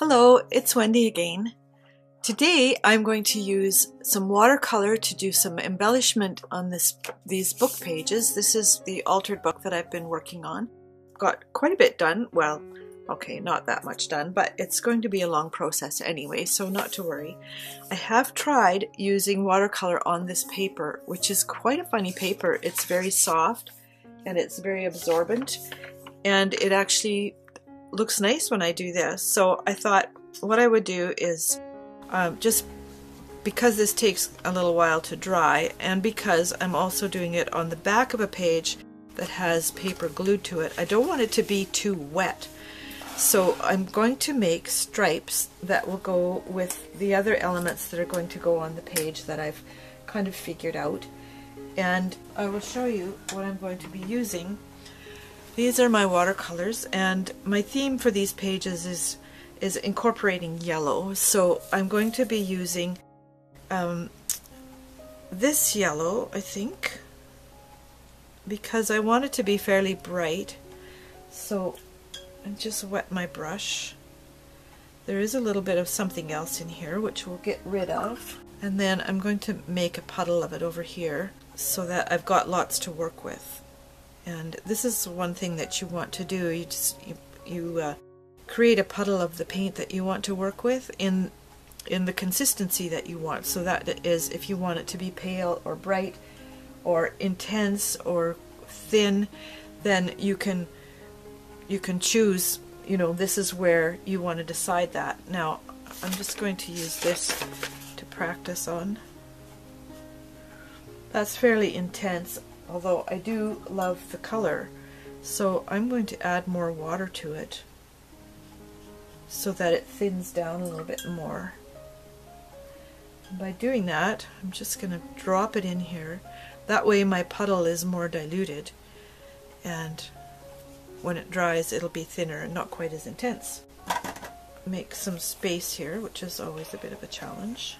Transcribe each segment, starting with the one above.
Hello, it's Wendy again. Today I'm going to use some watercolor to do some embellishment on this these book pages. This is the altered book that I've been working on. Got quite a bit done. Well, okay, not that much done, but it's going to be a long process anyway, so not to worry. I have tried using watercolor on this paper, which is quite a funny paper. It's very soft and it's very absorbent and it actually looks nice when I do this. So I thought what I would do is um, just because this takes a little while to dry and because I'm also doing it on the back of a page that has paper glued to it, I don't want it to be too wet. So I'm going to make stripes that will go with the other elements that are going to go on the page that I've kind of figured out. And I will show you what I'm going to be using these are my watercolors and my theme for these pages is is incorporating yellow. So I'm going to be using um, this yellow, I think, because I want it to be fairly bright. So I just wet my brush. There is a little bit of something else in here which we'll get rid of. And then I'm going to make a puddle of it over here so that I've got lots to work with. And this is one thing that you want to do. You just you, you uh, create a puddle of the paint that you want to work with in in the consistency that you want. So that is if you want it to be pale or bright or intense or thin, then you can you can choose, you know, this is where you want to decide that. Now, I'm just going to use this to practice on. That's fairly intense although I do love the color. So I'm going to add more water to it so that it thins down a little bit more. And by doing that, I'm just going to drop it in here. That way my puddle is more diluted and when it dries it'll be thinner and not quite as intense. Make some space here, which is always a bit of a challenge.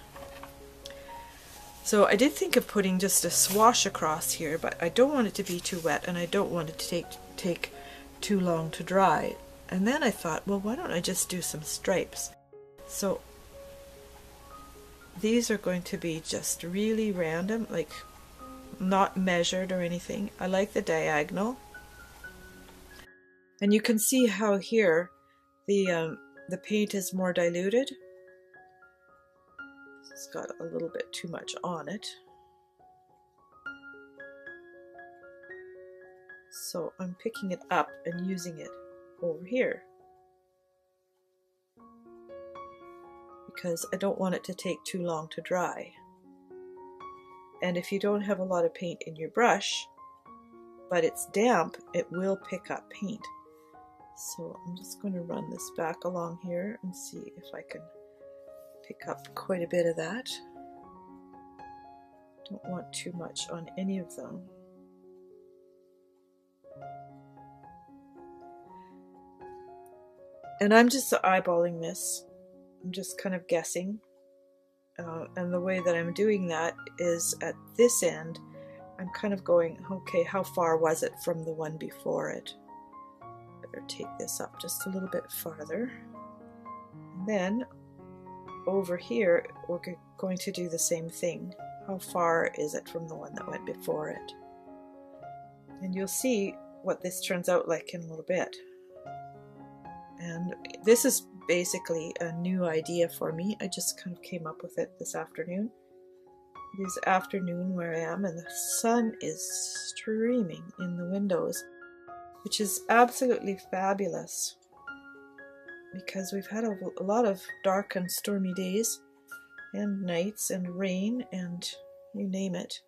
So I did think of putting just a swash across here, but I don't want it to be too wet and I don't want it to take, take too long to dry. And then I thought, well, why don't I just do some stripes? So these are going to be just really random, like not measured or anything. I like the diagonal. And you can see how here the, um, the paint is more diluted it's got a little bit too much on it. So I'm picking it up and using it over here. Because I don't want it to take too long to dry. And if you don't have a lot of paint in your brush, but it's damp, it will pick up paint. So I'm just going to run this back along here and see if I can pick up quite a bit of that. Don't want too much on any of them. And I'm just eyeballing this. I'm just kind of guessing. Uh, and the way that I'm doing that is at this end, I'm kind of going, okay, how far was it from the one before it? Better take this up just a little bit farther. And then over here, we're going to do the same thing. How far is it from the one that went before it? And you'll see what this turns out like in a little bit. And this is basically a new idea for me. I just kind of came up with it this afternoon. It is afternoon where I am and the sun is streaming in the windows, which is absolutely fabulous because we've had a, a lot of dark and stormy days and nights and rain and you name it.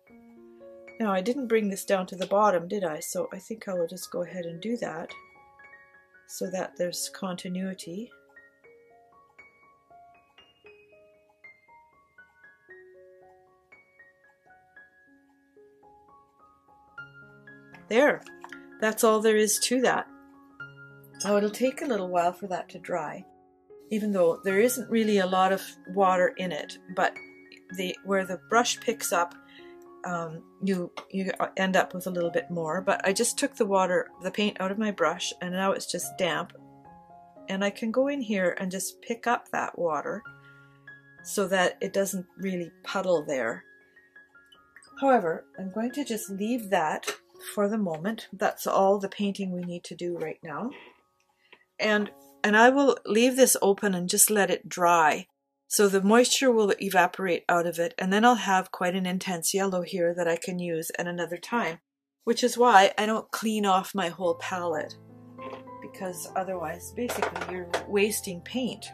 Now I didn't bring this down to the bottom, did I? So I think I will just go ahead and do that so that there's continuity. There, that's all there is to that. Now it'll take a little while for that to dry, even though there isn't really a lot of water in it, but the where the brush picks up, um, you you end up with a little bit more. But I just took the water, the paint out of my brush, and now it's just damp. and I can go in here and just pick up that water so that it doesn't really puddle there. However, I'm going to just leave that for the moment. That's all the painting we need to do right now. And, and I will leave this open and just let it dry. So the moisture will evaporate out of it and then I'll have quite an intense yellow here that I can use at another time. Which is why I don't clean off my whole palette because otherwise basically you're wasting paint.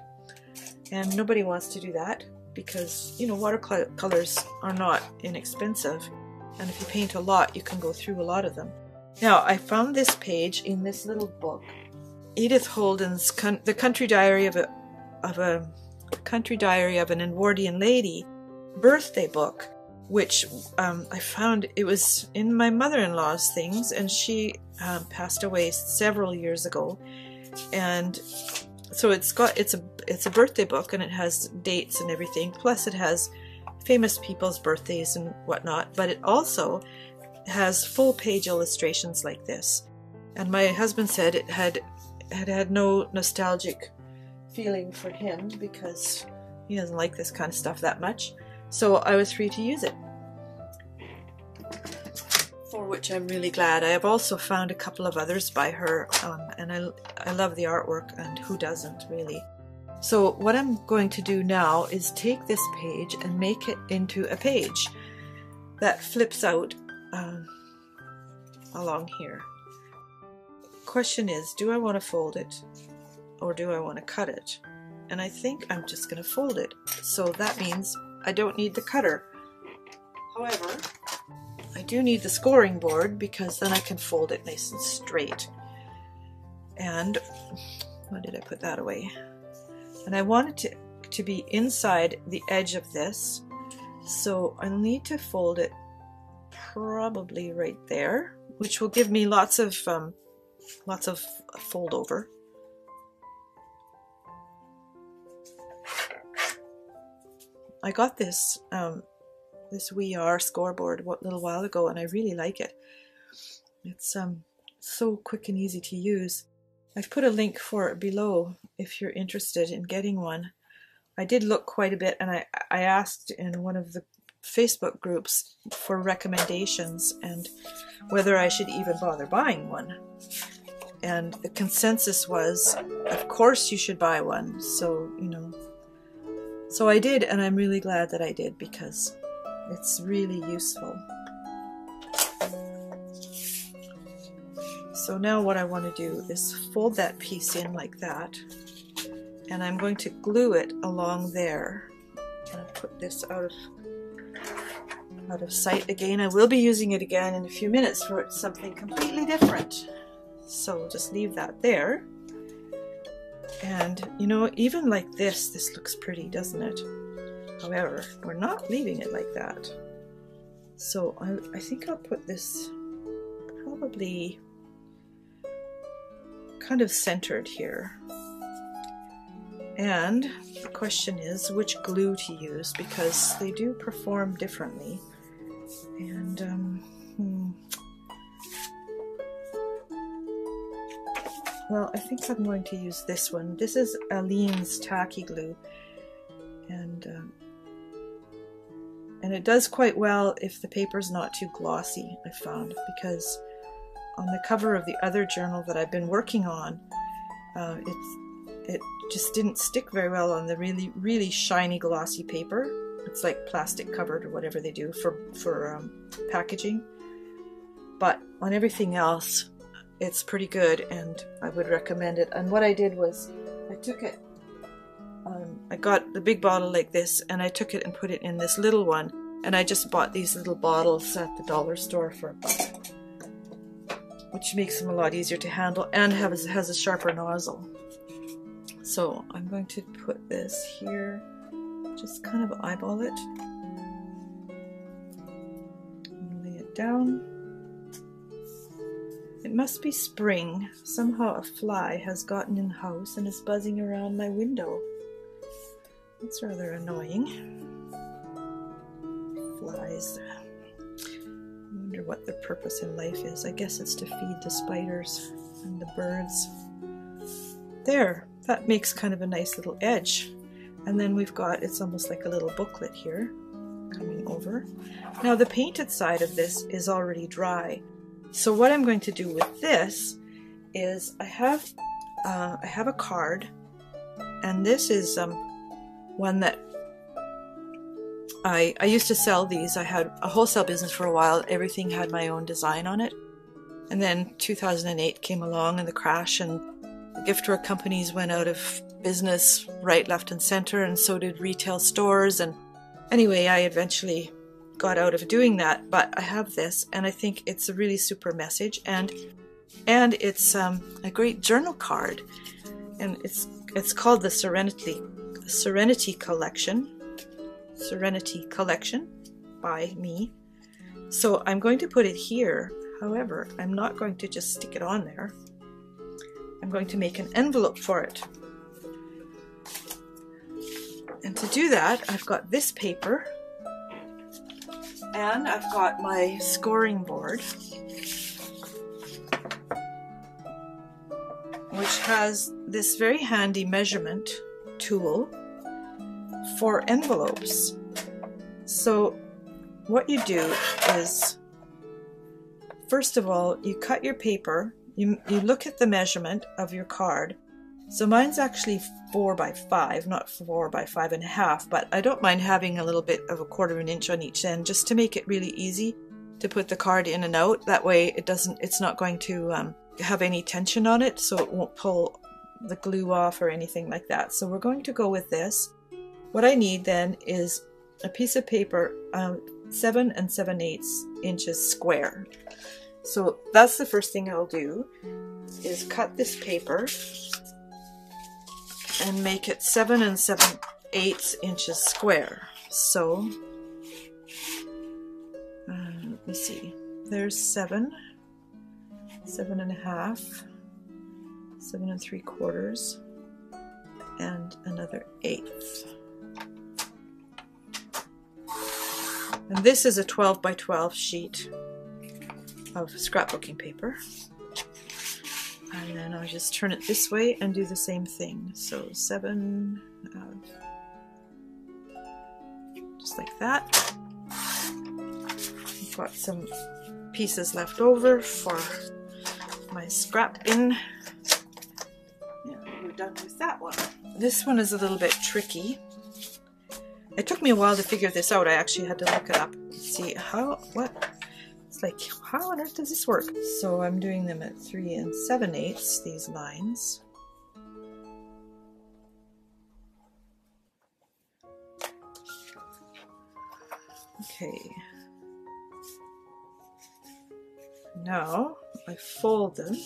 And nobody wants to do that because, you know, watercolors are not inexpensive. And if you paint a lot, you can go through a lot of them. Now, I found this page in this little book, Edith Holden's The Country Diary of a, of a Country Diary of an Edwardian Lady birthday book, which um, I found it was in my mother-in-law's things, and she um, passed away several years ago, and so it's got it's a it's a birthday book and it has dates and everything. Plus, it has famous people's birthdays and whatnot. But it also has full page illustrations like this. And my husband said it had had had no nostalgic feeling for him because he doesn't like this kind of stuff that much. So I was free to use it. For which I'm really glad. I have also found a couple of others by her, um, and I, I love the artwork, and who doesn't really? So what I'm going to do now is take this page and make it into a page that flips out um, along here. Question is, do I want to fold it or do I want to cut it? And I think I'm just going to fold it. So that means I don't need the cutter. However, I do need the scoring board because then I can fold it nice and straight. And why did I put that away? And I want it to, to be inside the edge of this. So I'll need to fold it probably right there, which will give me lots of um, lots of fold over. I got this um, this We R scoreboard a little while ago, and I really like it. It's um, so quick and easy to use. I've put a link for it below if you're interested in getting one. I did look quite a bit, and I I asked in one of the Facebook groups for recommendations and whether I should even bother buying one. And the consensus was, of course you should buy one. So, you know, so I did, and I'm really glad that I did because it's really useful. So now what I want to do is fold that piece in like that, and I'm going to glue it along there. And put this out of out of sight again. I will be using it again in a few minutes for something completely different. So just leave that there. And you know, even like this, this looks pretty, doesn't it? However, we're not leaving it like that. So I, I think I'll put this probably kind of centered here. And the question is which glue to use because they do perform differently. And um, Well, I think I'm going to use this one. This is Aleene's Tacky Glue. And, um, and it does quite well if the paper's not too glossy, I found, because on the cover of the other journal that I've been working on, uh, it's, it just didn't stick very well on the really, really shiny glossy paper. It's like plastic covered or whatever they do for, for um, packaging. But on everything else, it's pretty good and I would recommend it. And what I did was I took it, um, I got the big bottle like this and I took it and put it in this little one. And I just bought these little bottles at the dollar store for a buck, which makes them a lot easier to handle and has, has a sharper nozzle. So I'm going to put this here, just kind of eyeball it, lay it down. It must be spring. Somehow a fly has gotten in the house and is buzzing around my window. That's rather annoying. Flies. I wonder what their purpose in life is. I guess it's to feed the spiders and the birds. There, that makes kind of a nice little edge. And then we've got, it's almost like a little booklet here coming over. Now the painted side of this is already dry. So what I'm going to do with this is I have uh, I have a card and this is um, one that I, I used to sell these. I had a wholesale business for a while. Everything had my own design on it. And then 2008 came along and the crash and the gift companies went out of business right, left and center and so did retail stores. And anyway, I eventually got out of doing that, but I have this and I think it's a really super message and and it's um, a great journal card and it's it's called the Serenity Serenity Collection Serenity Collection by me. So I'm going to put it here. However, I'm not going to just stick it on there. I'm going to make an envelope for it. And to do that, I've got this paper and I've got my scoring board, which has this very handy measurement tool for envelopes. So what you do is, first of all, you cut your paper, you, you look at the measurement of your card. So mine's actually four by five, not four by five and a half, but I don't mind having a little bit of a quarter of an inch on each end just to make it really easy to put the card in and out. That way it doesn't, it's not going to um, have any tension on it, so it won't pull the glue off or anything like that. So we're going to go with this. What I need then is a piece of paper um, 7 and 7 eighths inches square. So that's the first thing I'll do is cut this paper and make it 7 and 7 eighths inches square. So uh, let me see. There's 7, 7 and a half, 7 and 3 quarters, and another eighth. And this is a 12 by 12 sheet of scrapbooking paper. And then I'll just turn it this way and do the same thing. So seven, uh, just like that. I've got some pieces left over for my scrap bin. Yeah, we're done with that one. This one is a little bit tricky. It took me a while to figure this out. I actually had to look it up. See how, what? Like, how on earth does this work? So I'm doing them at 3 and 7 eighths, these lines. Okay. Now I fold them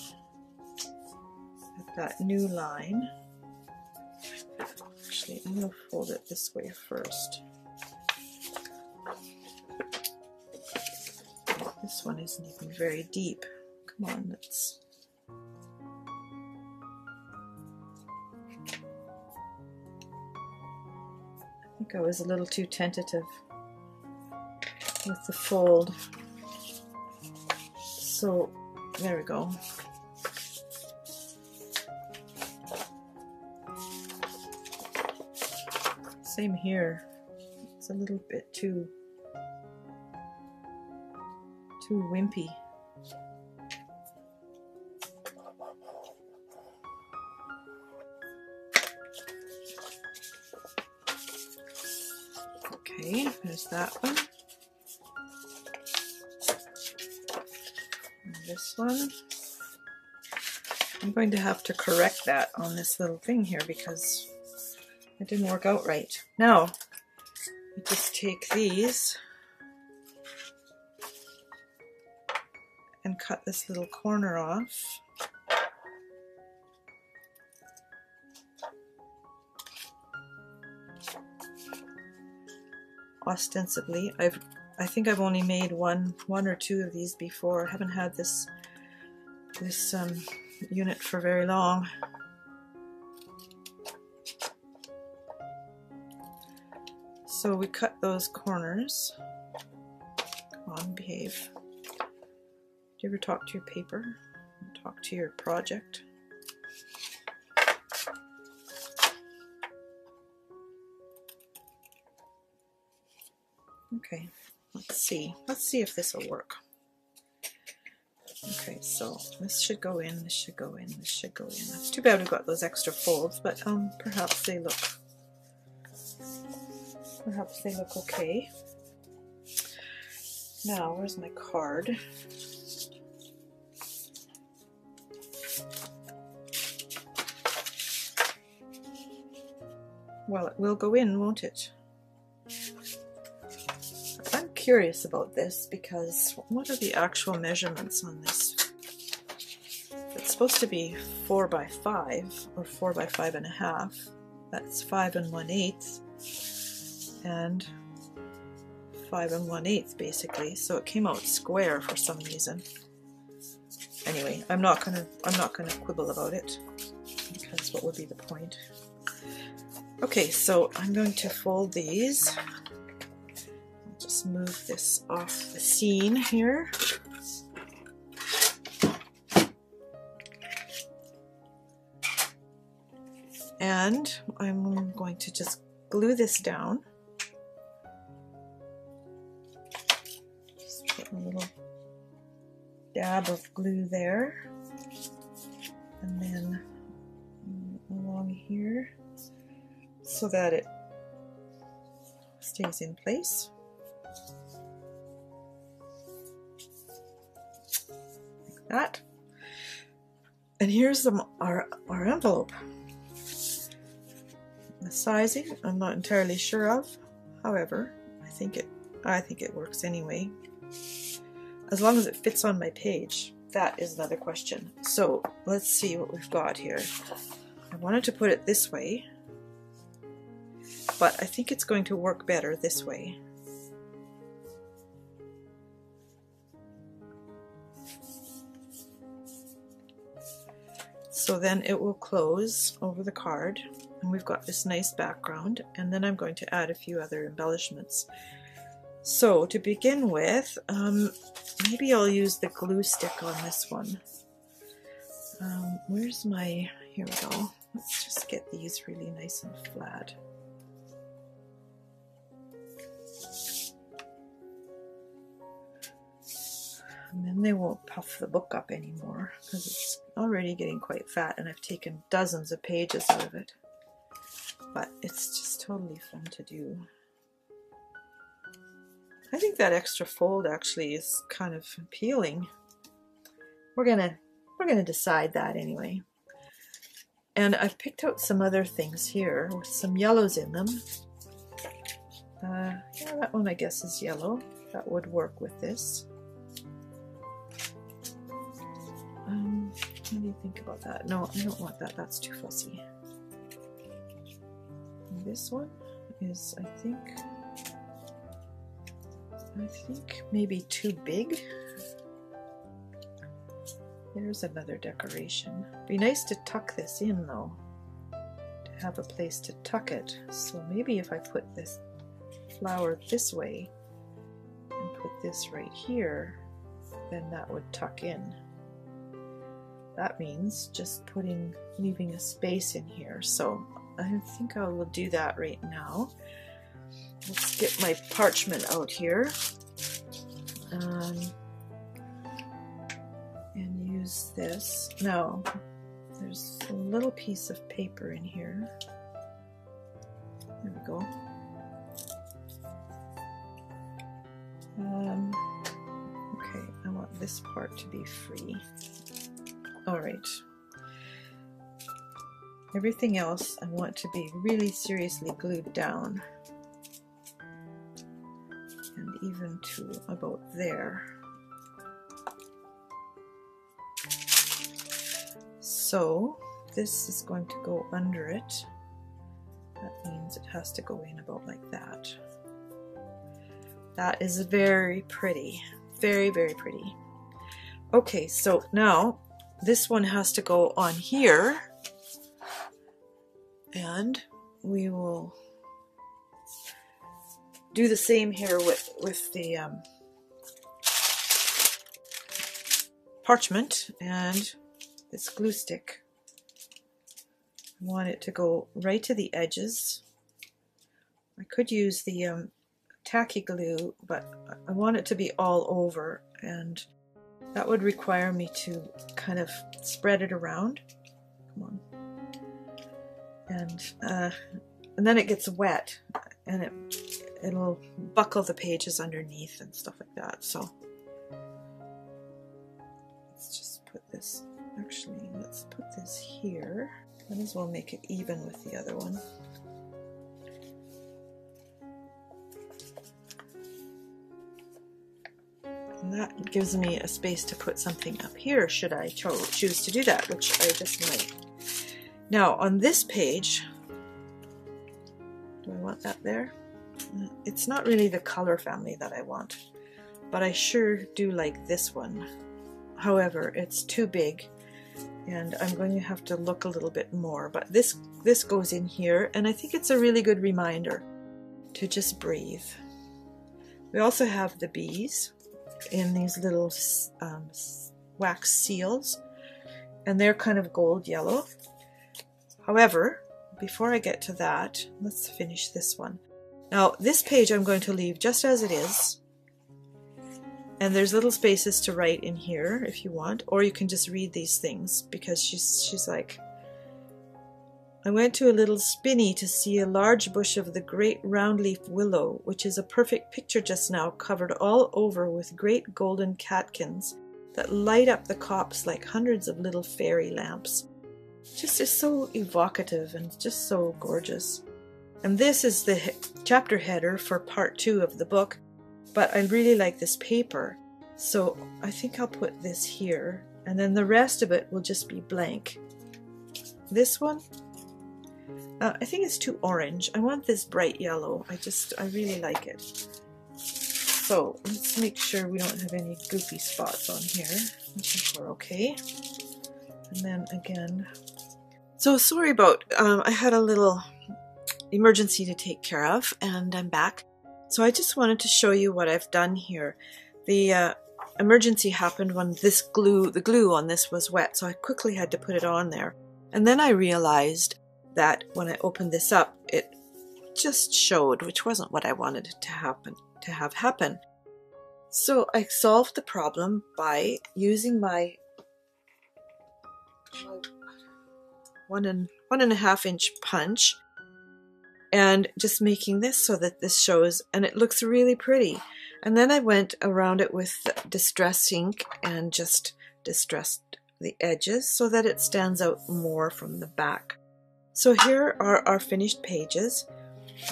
at that new line actually, I'm going to fold it this way first. This one isn't even very deep. Come on, let's... I think I was a little too tentative with the fold. So, there we go. Same here. It's a little bit too too wimpy. Okay, there's that one. And this one. I'm going to have to correct that on this little thing here because it didn't work out right. Now, just take these cut this little corner off. Ostensibly, I've I think I've only made one one or two of these before. I haven't had this this um, unit for very long. So we cut those corners. Come on, behave you ever talk to your paper? Talk to your project? Okay, let's see. Let's see if this will work. Okay, so this should go in, this should go in, this should go in. It's too bad we've got those extra folds, but um, perhaps they look, perhaps they look okay. Now, where's my card? Well, it will go in, won't it? I'm curious about this because what are the actual measurements on this? It's supposed to be 4 by 5 or 4 by 5 and a half. That's 5 and one eighth and 5 and one eighth basically. So it came out square for some reason. Anyway, I'm not gonna I'm not gonna quibble about it because what would be the point? Okay, so I'm going to fold these. Just move this off the scene here. And I'm going to just glue this down. Just put a little dab of glue there. And then along here so that it stays in place. Like that. And here's the, our, our envelope. The sizing, I'm not entirely sure of. However, I think it I think it works anyway. As long as it fits on my page. That is another question. So let's see what we've got here. I wanted to put it this way but I think it's going to work better this way. So then it will close over the card and we've got this nice background and then I'm going to add a few other embellishments. So to begin with, um, maybe I'll use the glue stick on this one. Um, where's my, here we go. Let's just get these really nice and flat. And then they won't puff the book up anymore because it's already getting quite fat and I've taken dozens of pages out of it. But it's just totally fun to do. I think that extra fold actually is kind of appealing. We're gonna we're gonna decide that anyway. And I've picked out some other things here with some yellows in them. Uh, yeah, that one I guess is yellow. That would work with this what do you think about that? No, I don't want that. That's too fussy. This one is, I think, I think maybe too big. There's another decoration. Be nice to tuck this in though, to have a place to tuck it. So maybe if I put this flower this way and put this right here, then that would tuck in. That means just putting, leaving a space in here. So I think I will do that right now. Let's get my parchment out here. Um, and use this. Now, there's a little piece of paper in here. There we go. Um, okay, I want this part to be free. All right. Everything else I want to be really seriously glued down. And even to about there. So this is going to go under it. That means it has to go in about like that. That is very pretty. Very, very pretty. Okay, so now this one has to go on here and we will do the same here with, with the um, parchment and this glue stick. I want it to go right to the edges. I could use the um, tacky glue, but I want it to be all over and that would require me to kind of spread it around. Come on. And, uh, and then it gets wet and it, it'll buckle the pages underneath and stuff like that. So let's just put this, actually, let's put this here. Might as well make it even with the other one. That gives me a space to put something up here should I cho choose to do that, which I just might. Now on this page, do I want that there? It's not really the color family that I want, but I sure do like this one. However, it's too big and I'm going to have to look a little bit more, but this, this goes in here and I think it's a really good reminder to just breathe. We also have the bees, in these little um, wax seals and they're kind of gold yellow. However, before I get to that, let's finish this one. Now this page I'm going to leave just as it is and there's little spaces to write in here if you want or you can just read these things because she's she's like I went to a little spinney to see a large bush of the great round-leaf willow, which is a perfect picture just now, covered all over with great golden catkins that light up the copse like hundreds of little fairy lamps. Just is so evocative and just so gorgeous. And this is the chapter header for part two of the book, but I really like this paper, so I think I'll put this here, and then the rest of it will just be blank. This one uh, I think it's too orange. I want this bright yellow. I just, I really like it. So let's make sure we don't have any goofy spots on here. I think we're okay. And then again, so sorry about, um, I had a little emergency to take care of and I'm back. So I just wanted to show you what I've done here. The uh, emergency happened when this glue, the glue on this was wet, so I quickly had to put it on there. And then I realized that when I opened this up, it just showed, which wasn't what I wanted to happen to have happen. So I solved the problem by using my, one and one and a half inch punch and just making this so that this shows and it looks really pretty. And then I went around it with distress ink and just distressed the edges so that it stands out more from the back. So here are our finished pages.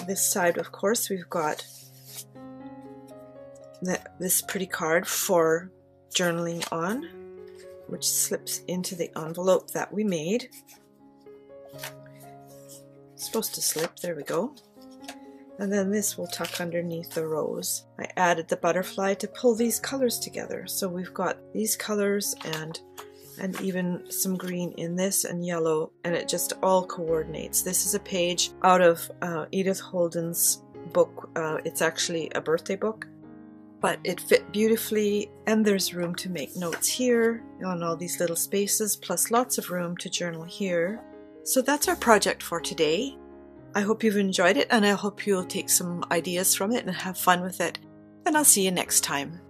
This side, of course, we've got this pretty card for journaling on, which slips into the envelope that we made. It's supposed to slip, there we go. And then this will tuck underneath the rose. I added the butterfly to pull these colors together. So we've got these colors and and even some green in this and yellow and it just all coordinates. This is a page out of uh, Edith Holden's book. Uh, it's actually a birthday book but it fit beautifully and there's room to make notes here on all these little spaces plus lots of room to journal here. So that's our project for today. I hope you've enjoyed it and I hope you'll take some ideas from it and have fun with it and I'll see you next time.